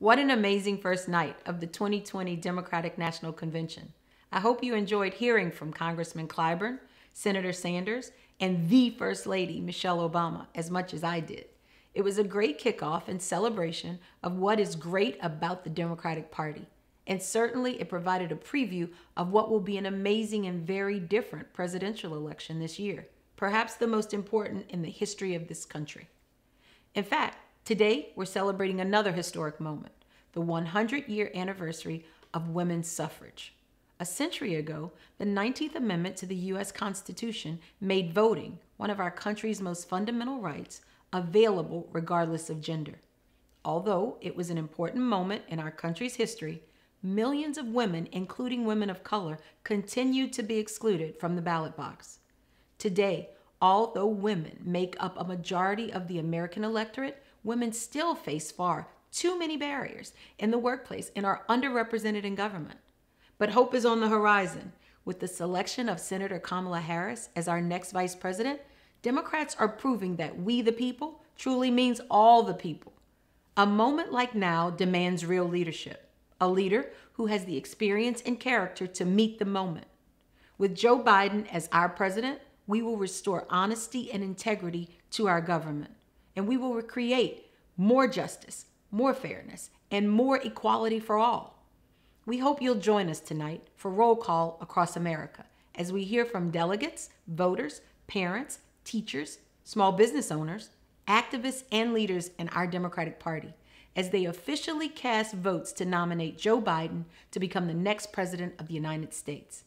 What an amazing first night of the 2020 Democratic National Convention. I hope you enjoyed hearing from Congressman Clyburn, Senator Sanders, and the First Lady, Michelle Obama, as much as I did. It was a great kickoff and celebration of what is great about the Democratic Party. And certainly it provided a preview of what will be an amazing and very different presidential election this year, perhaps the most important in the history of this country. In fact, today we're celebrating another historic moment the 100 year anniversary of women's suffrage. A century ago, the 19th Amendment to the U.S. Constitution made voting, one of our country's most fundamental rights, available regardless of gender. Although it was an important moment in our country's history, millions of women, including women of color, continued to be excluded from the ballot box. Today, although women make up a majority of the American electorate, women still face far too many barriers in the workplace and are underrepresented in government. But hope is on the horizon. With the selection of Senator Kamala Harris as our next vice president, Democrats are proving that we the people truly means all the people. A moment like now demands real leadership, a leader who has the experience and character to meet the moment. With Joe Biden as our president, we will restore honesty and integrity to our government, and we will recreate more justice, more fairness, and more equality for all. We hope you'll join us tonight for Roll Call Across America as we hear from delegates, voters, parents, teachers, small business owners, activists, and leaders in our Democratic Party as they officially cast votes to nominate Joe Biden to become the next president of the United States.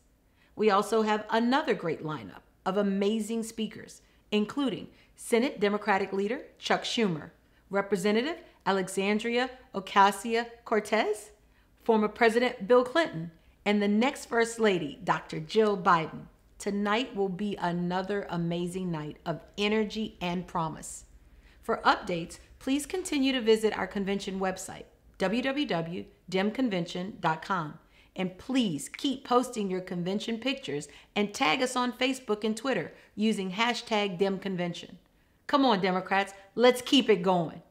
We also have another great lineup of amazing speakers, including Senate Democratic leader Chuck Schumer, Representative Alexandria Ocasio Cortez, former President Bill Clinton, and the next First Lady, Dr. Jill Biden. Tonight will be another amazing night of energy and promise. For updates, please continue to visit our convention website, www.demconvention.com. And please keep posting your convention pictures and tag us on Facebook and Twitter using hashtag DemConvention. Come on, Democrats, let's keep it going.